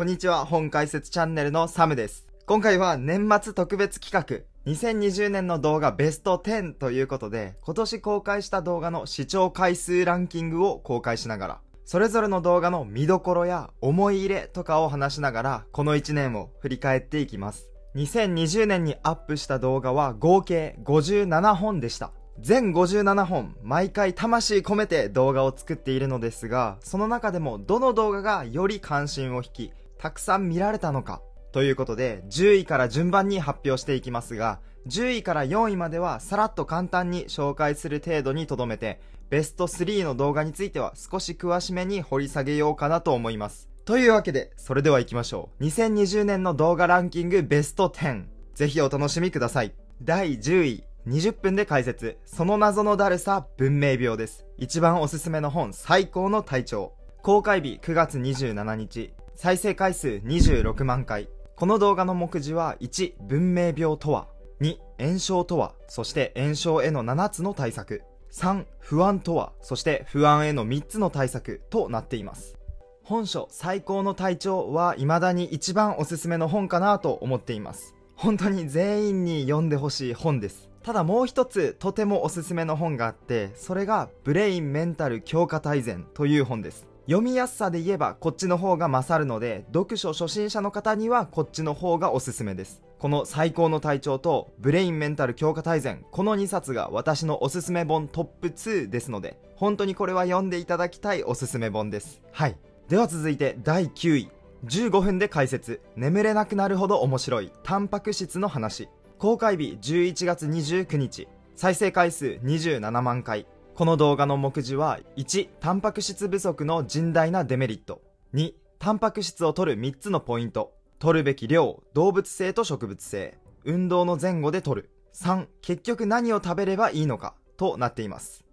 こんにちは、本解説チャンネルのサムです。今回は年末特別企画、2020年の動画ベスト10ということで、今年公開した動画の視聴回数ランキングを公開しながら、それぞれの動画の見どころや思い入れとかを話しながら、この1年を振り返っていきます。2020年にアップした動画は合計57本でした。全57本、毎回魂込めて動画を作っているのですが、その中でもどの動画がより関心を引き、たくさん見られたのか、ということで、10位から順番に発表していきますが、10位から4位まではさらっと簡単に紹介する程度にとどめて、ベスト3の動画については少し詳しめに掘り下げようかなと思います。というわけで、それでは行きましょう。2020年の動画ランキングベスト10。ぜひお楽しみください。第10位。20分で解説。その謎のだるさ、文明病です。一番おすすめの本、最高の体調。公開日9月27日。再生回数26万回。この動画の目次は1、文明病とは。2、炎症とは。そして炎症への7つの対策。3、不安とは。そして不安への3つの対策となっています。本書最高の体調は未だに一番おすすめの本かなと思っています。本当に全員に読んでほしい本です。ただもう一つとてもおすすめの本があって、それがブレインメンタル強化大全という本です。読みやすさで言えばこっちの方が勝るので、読書初心者の方にはこっちの方がおすすめです。この最高の体調とブレインメンタル強化大全、この2冊が私のおすすめ本トップ2ですので、本当にこれは読んでいただきたいおすすめ本です。はい。では続いて第9位。15分で解説。眠れなくなるほど面白い。タンパク質の話。公開日11月29日。再生回数27万回。この動画の目次は1、タンパク質不足の甚大なデメリット。2、タンパク質を取る3つのポイント。取るべき量、動物性と植物性。運動の前後で取る。3、結局何を食べればいいのか。となっています。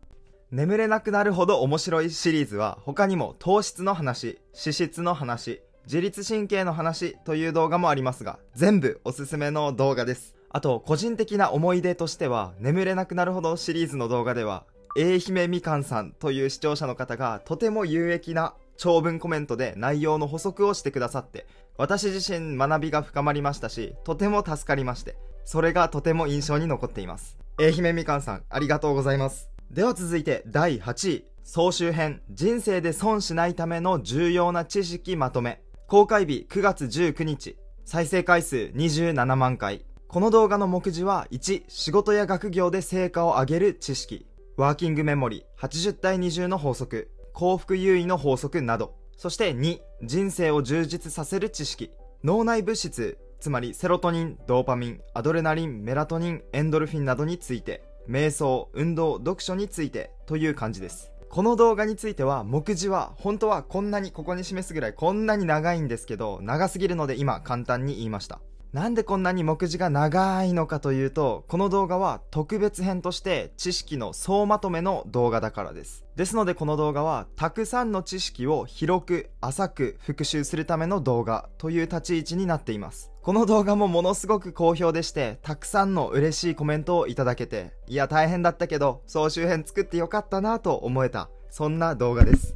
眠れなくなるほど面白いシリーズは他にも糖質の話、脂質の話、自律神経の話という動画もありますが、全部おすすめの動画です。あと、個人的な思い出としては、眠れなくなるほどシリーズの動画では、A 姫みかんさんという視聴者の方がとても有益な長文コメントで内容の補足をしてくださって、私自身学びが深まりましたし、とても助かりまして、それがとても印象に残っています。A 姫みかんさん、ありがとうございます。では続いて第8位、総集編、人生で損しないための重要な知識まとめ。公開日9月19日、再生回数27万回。この動画の目次は1、仕事や学業で成果を上げる知識。ワーキングメモリ80対20の法則。幸福優位の法則など。そして2、人生を充実させる知識。脳内物質、つまりセロトニン、ドーパミン、アドレナリン、メラトニン、エンドルフィンなどについて。瞑想、運動、読書についてという感じです。この動画については目次は本当はこんなにここに示すぐらいこんなに長いんですけど長すぎるので今簡単に言いました。なんでこんなに目次が長いのかというと、この動画は特別編として知識の総まとめの動画だからです。ですのでこの動画はたくさんの知識を広く浅く復習するための動画という立ち位置になっています。この動画もものすごく好評でして、たくさんの嬉しいコメントをいただけて、いや大変だったけど、総集編作ってよかったなと思えた、そんな動画です。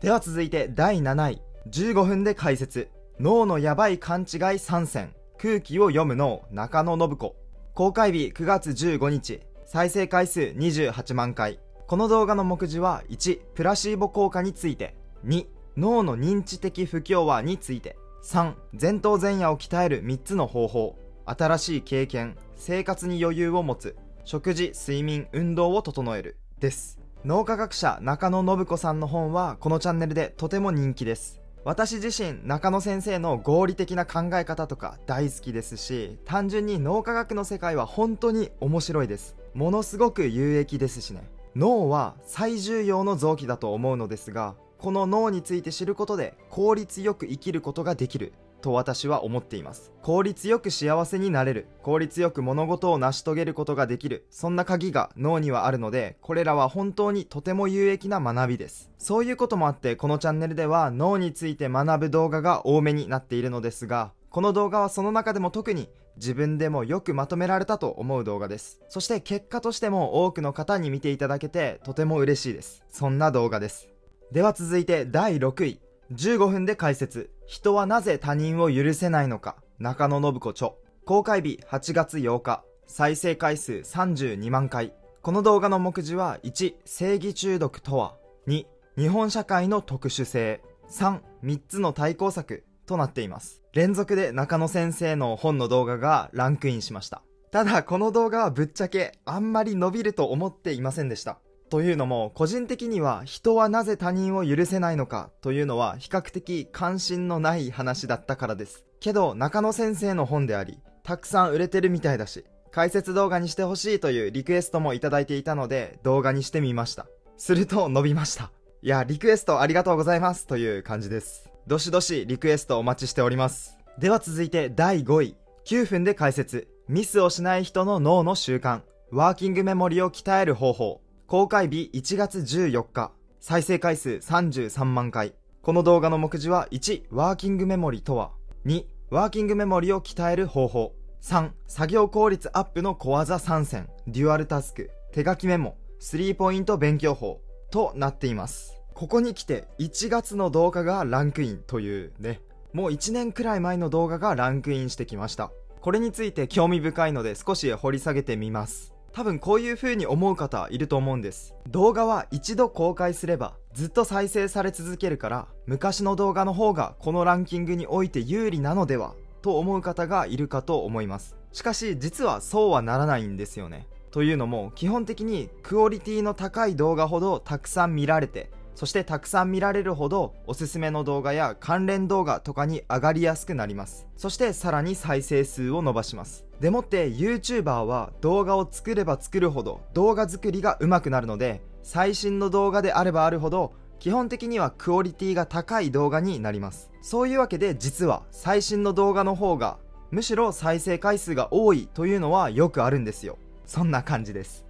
では続いて第7位、15分で解説、脳のやばい勘違い3選。空気を読むの中野信子。公開日9月15日。再生回数28万回。この動画の目次は1、プラシーボ効果について。2、脳の認知的不協和について。3、前頭前野を鍛える3つの方法。新しい経験。生活に余裕を持つ。食事、睡眠、運動を整える。です。脳科学者中野信子さんの本はこのチャンネルでとても人気です。私自身中野先生の合理的な考え方とか大好きですし単純に脳科学の世界は本当に面白いです。ものすごく有益ですしね。脳は最重要の臓器だと思うのですがこの脳について知ることで効率よく生きることができる。と私は思っています。効率よく幸せになれる。効率よく物事を成し遂げることができる。そんな鍵が脳にはあるのでこれらは本当にとても有益な学びです。そういうこともあってこのチャンネルでは脳について学ぶ動画が多めになっているのですがこの動画はその中でも特に自分でもよくまとめられたと思う動画です。そして結果としても多くの方に見ていただけてとても嬉しいです。そんな動画です。では続いて第6位。15分で解説。人はなぜ他人を許せないのか？中野信子著公開日8月8日再生回数32万回この動画の目次は1正義中毒とは2日本社会の特殊性3、3つの対抗策となっています。連続で中野先生の本の動画がランクインしました。ただ、この動画はぶっちゃけあんまり伸びると思っていませんでした。というのも、個人的には人はなぜ他人を許せないのかというのは比較的関心のない話だったからです。けど、中野先生の本であり、たくさん売れてるみたいだし、解説動画にしてほしいというリクエストもいただいていたので、動画にしてみました。すると伸びました。いや、リクエストありがとうございますという感じです。どしどしリクエストお待ちしております。では続いて第5位。9分で解説。ミスをしない人の脳の習慣。ワーキングメモリを鍛える方法。公開日1月14日。再生回数33万回。この動画の目次は1、ワーキングメモリとは。2、ワーキングメモリを鍛える方法。3、作業効率アップの小技3選。デュアルタスク。手書きメモ。スリーポイント勉強法。となっています。ここに来て1月の動画がランクインというね、もう1年くらい前の動画がランクインしてきました。これについて興味深いので少し掘り下げてみます。多分こういう風に思う方いると思うんです。動画は一度公開すればずっと再生され続けるから昔の動画の方がこのランキングにおいて有利なのではと思う方がいるかと思います。しかし実はそうはならないんですよね。というのも基本的にクオリティの高い動画ほどたくさん見られてそしてたくさん見られるほどおすすめの動画や関連動画とかに上がりやすくなります。そしてさらに再生数を伸ばします。でもって YouTuber は動画を作れば作るほど動画作りが上手くなるので最新の動画であればあるほど基本的にはクオリティが高い動画になります。そういうわけで実は最新の動画の方がむしろ再生回数が多いというのはよくあるんですよ。そんな感じです。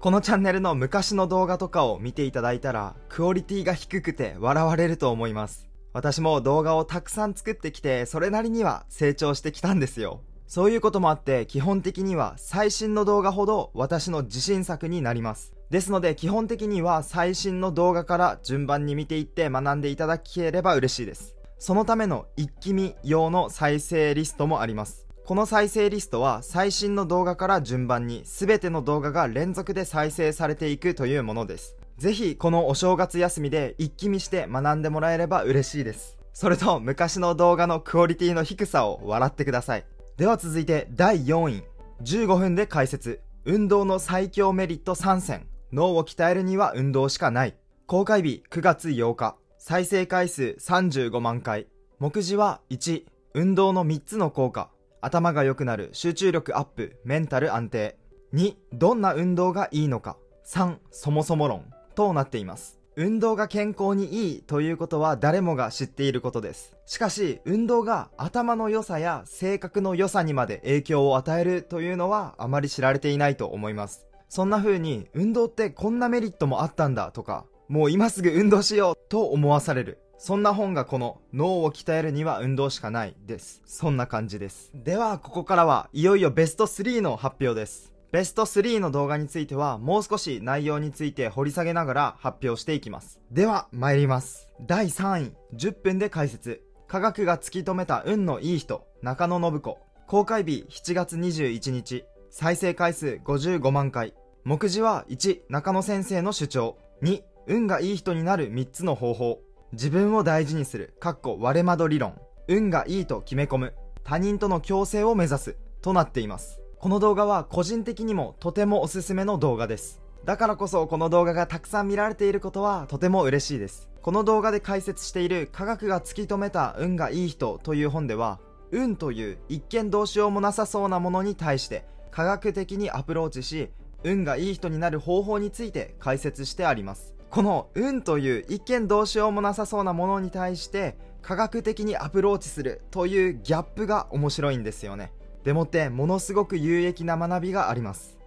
このチャンネルの昔の動画とかを見ていただいたら、クオリティが低くて笑われると思います。私も動画をたくさん作ってきて、それなりには成長してきたんですよ。そういうこともあって、基本的には最新の動画ほど私の自信作になります。ですので基本的には最新の動画から順番に見ていって学んでいただければ嬉しいです。そのための一気見用の再生リストもあります。この再生リストは最新の動画から順番に全ての動画が連続で再生されていくというものです。ぜひこのお正月休みで一気見して学んでもらえれば嬉しいです。それと昔の動画のクオリティの低さを笑ってください。では続いて第4位。15分で解説。運動の最強メリット3選。脳を鍛えるには運動しかない。公開日9月8日。再生回数35万回。目次は1。運動の3つの効果。頭が良くなる集中力アップメンタル安定。2どんな運動がいいのか。3そもそも論。となっています。運動が健康にいいということは誰もが知っていることです。しかし運動が頭の良さや性格の良さにまで影響を与えるというのはあまり知られていないと思います。そんな風に運動ってこんなメリットもあったんだとかもう今すぐ運動しようと思わされる。そんな本がこの脳を鍛えるには運動しかないです。そんな感じです。では、ここからはいよいよベスト3の発表です。ベスト3の動画についてはもう少し内容について掘り下げながら発表していきます。では、参ります。第3位、10分で解説。科学が突き止めた運のいい人、中野信子。公開日7月21日。再生回数55万回。目次は1、中野先生の主張。2、運がいい人になる3つの方法。自分を大事にする、かっこ割れ窓理論、運がいいと決め込む、他人との共生を目指す、となっています。この動画は個人的にもとてもおすすめの動画です。だからこそこの動画がたくさん見られていることはとても嬉しいです。この動画で解説している科学が突き止めた運がいい人という本では、運という一見どうしようもなさそうなものに対して科学的にアプローチし、運がいい人になる方法について解説してあります。この運という一見どうしようもなさそうなものに対して科学的にアプローチするというギャップが面白いんですよね。でもってものすごく有益な学びがあります。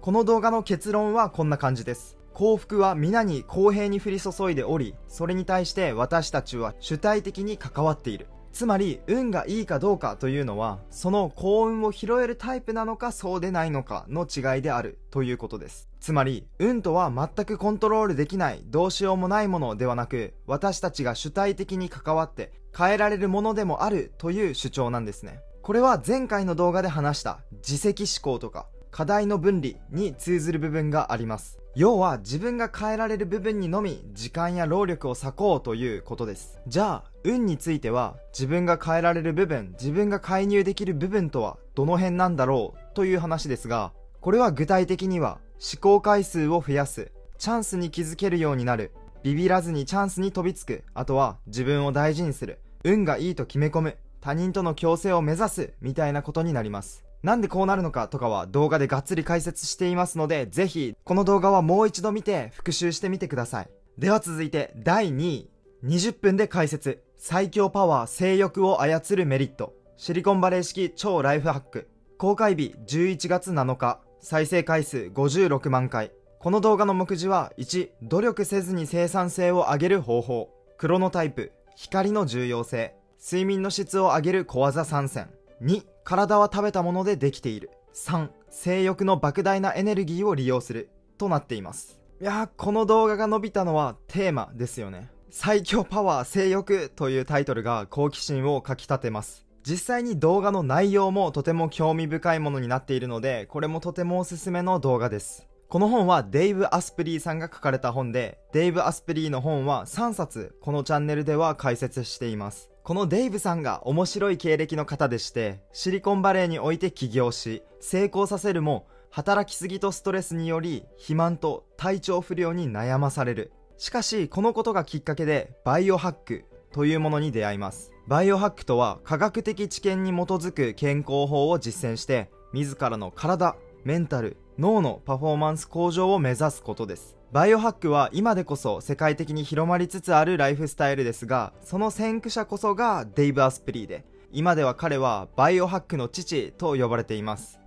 この動画の結論はこんな感じです。幸福は皆に公平に降り注いでおりそれに対して私たちは主体的に関わっている。つまり運がいいかどうかというのはその幸運を拾えるタイプなのかそうでないのかの違いであるということですつまり運とは全くコントロールできないどうしようもないものではなく私たちが主体的に関わって変えられるものでもあるという主張なんですね。これは前回の動画で話した自責思考とか課題の分離に通ずる部分があります。要は自分が変えられる部分にのみ時間や労力を割こうということです。じゃあ、運については自分が変えられる部分、自分が介入できる部分とはどの辺なんだろうという話ですが、これは具体的には思考回数を増やす、チャンスに気づけるようになる、ビビらずにチャンスに飛びつく、あとは自分を大事にする、運がいいと決め込む、他人との共生を目指す、みたいなことになります。なんでこうなるのかとかは動画でがっつり解説していますので、ぜひ、この動画はもう一度見て復習してみてください。では続いて、第2位。20分で解説。最強パワー、性欲を操るメリット。シリコンバレー式超ライフハック。公開日11月7日。再生回数56万回。この動画の目次は1、努力せずに生産性を上げる方法。クロノタイプ。光の重要性。睡眠の質を上げる小技三選。2、体は食べたものでできている。3、性欲の莫大なエネルギーを利用する。となっています。いや、この動画が伸びたのはテーマですよね。最強パワー性欲というタイトルが好奇心をかき立てます。実際に動画の内容もとても興味深いものになっているので、これもとてもおすすめの動画です。この本はデイブ・アスプリーさんが書かれた本で、デイブ・アスプリーの本は3冊このチャンネルでは解説しています。このデイブさんが面白い経歴の方でして、シリコンバレーにおいて起業し、成功させるも、働きすぎとストレスにより、肥満と体調不良に悩まされる。しかし、このことがきっかけで、バイオハックというものに出会います。バイオハックとは、科学的知見に基づく健康法を実践して、自らの体、メンタル、脳のパフォーマンス向上を目指すことです。バイオハックは今でこそ世界的に広まりつつあるライフスタイルですが、その先駆者こそがデイブ・アスプリーで、今では彼はバイオハックの父と呼ばれています。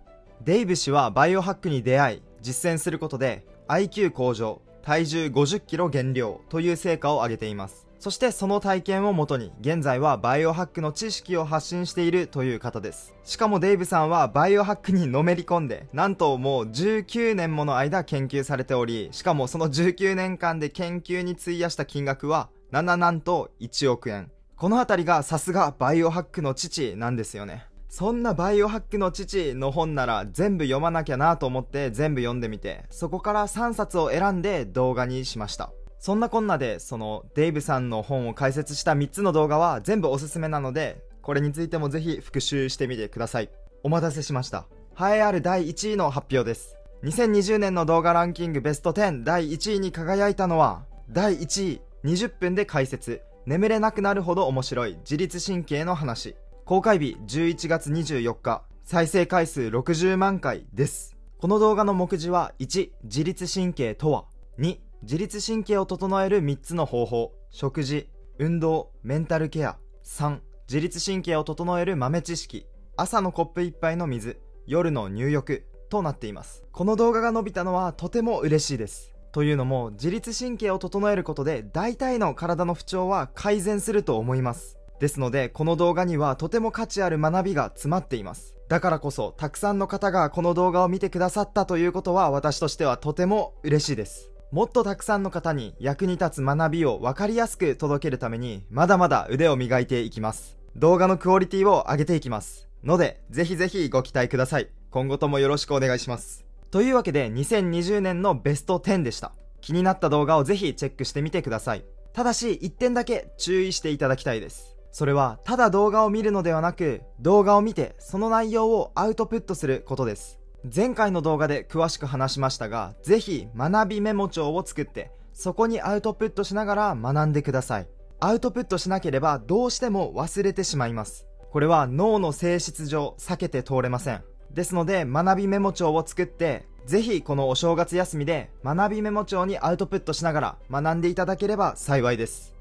デイブ氏はバイオハックに出会い、実践することで IQ 向上、体重50キロ減量という成果を上げています。そしてその体験をもとに現在はバイオハックの知識を発信しているという方です。しかもデイブさんはバイオハックにのめり込んで、なんともう19年もの間研究されており、しかもその19年間で研究に費やした金額はなんと1億円。この辺りがさすがバイオハックの父なんですよね。そんなバイオハックの父の本なら全部読まなきゃなと思って全部読んでみて、そこから3冊を選んで動画にしました。そんなこんなで、そのデイブさんの本を解説した3つの動画は全部おすすめなので、これについてもぜひ復習してみてください。お待たせしました。栄えある第1位の発表です。2020年の動画ランキングベスト10第1位に輝いたのは、第1位、20分で解説、眠れなくなるほど面白い自律神経の話。公開日11月24日、再生回数60万回です。この動画の目次は1、自律神経とは、2、自律神経を整える3つの方法。食事運動メンタルケア。3自律神経を整える豆知識。朝のコップ1杯の水。夜の入浴。となっています。この動画が伸びたのはとても嬉しいです。というのも自律神経を整えることで大体の体の不調は改善すると思います。ですのでこの動画にはとても価値ある学びが詰まっています。だからこそたくさんの方がこの動画を見てくださったということは私としてはとても嬉しいです。もっとたくさんの方に役に立つ学びを分かりやすく届けるために、まだまだ腕を磨いていきます。動画のクオリティを上げていきます。ので、ぜひぜひご期待ください。今後ともよろしくお願いします。というわけで、2020年のベスト10でした。気になった動画をぜひチェックしてみてください。ただし、1点だけ注意していただきたいです。それは、ただ動画を見るのではなく、動画を見て、その内容をアウトプットすることです。前回の動画で詳しく話しましたが、ぜひ学びメモ帳を作って、そこにアウトプットしながら学んでください。アウトプットしなければどうしても忘れてしまいます。これは脳の性質上避けて通れません。ですので学びメモ帳を作って、ぜひこのお正月休みで学びメモ帳にアウトプットしながら学んでいただければ幸いです。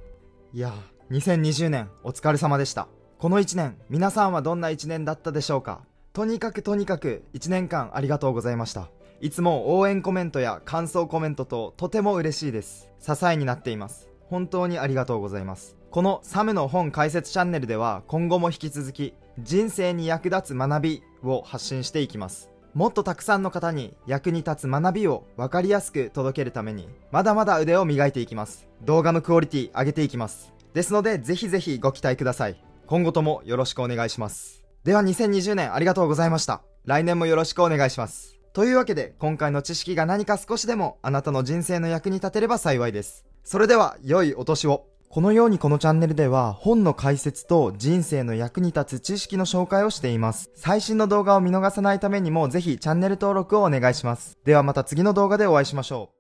いや2020年お疲れ様でした。この1年、皆さんはどんな1年だったでしょうか？とにかくとにかく1年間ありがとうございました。いつも応援コメントや感想コメントととても嬉しいです。支えになっています。本当にありがとうございます。このサムの本解説チャンネルでは今後も引き続き人生に役立つ学びを発信していきます。もっとたくさんの方に役に立つ学びを分かりやすく届けるためにまだまだ腕を磨いていきます。動画のクオリティ上げていきます。ですので、ぜひぜひご期待ください。今後ともよろしくお願いします。では2020年ありがとうございました。来年もよろしくお願いします。というわけで、今回の知識が何か少しでもあなたの人生の役に立てれば幸いです。それでは、良いお年を。このようにこのチャンネルでは本の解説と人生の役に立つ知識の紹介をしています。最新の動画を見逃さないためにもぜひチャンネル登録をお願いします。ではまた次の動画でお会いしましょう。